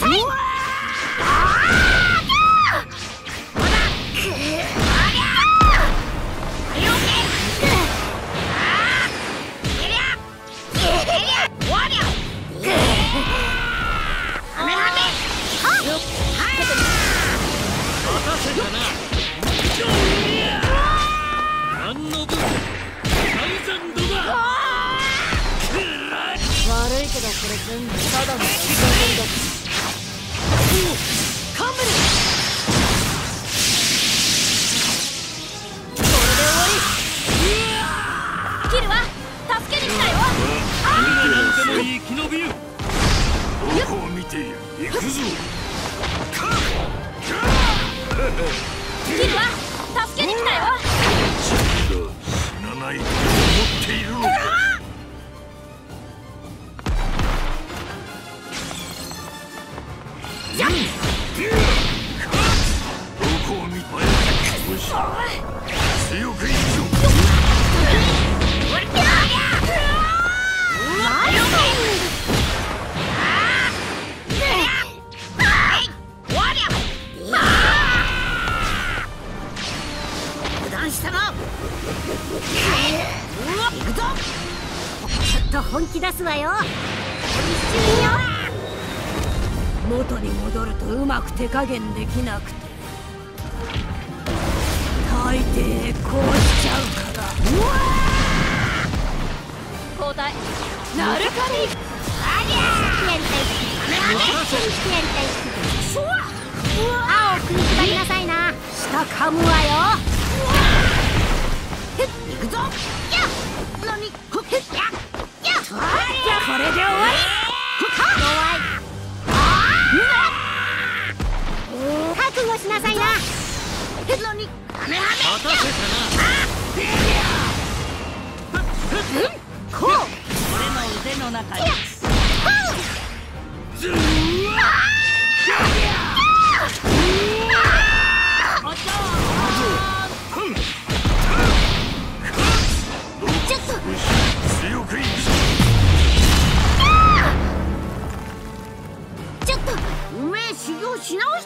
さい。悪いけどこれ全部ただの自然だカムルこれで終わりキ生き延びる。どこを見ている。行くぞと本気出すわよ。一瞬よ元に戻るとうまく手加減できなくて大抵こうしちゃうから。交代なるかにありゃやりたいしてやりたいして青食い配りなさいな。下噛むわよ。行くぞ。っ何待たせこう俺の腕の中にちょっと強くいくぞちょっとおめえ修行し直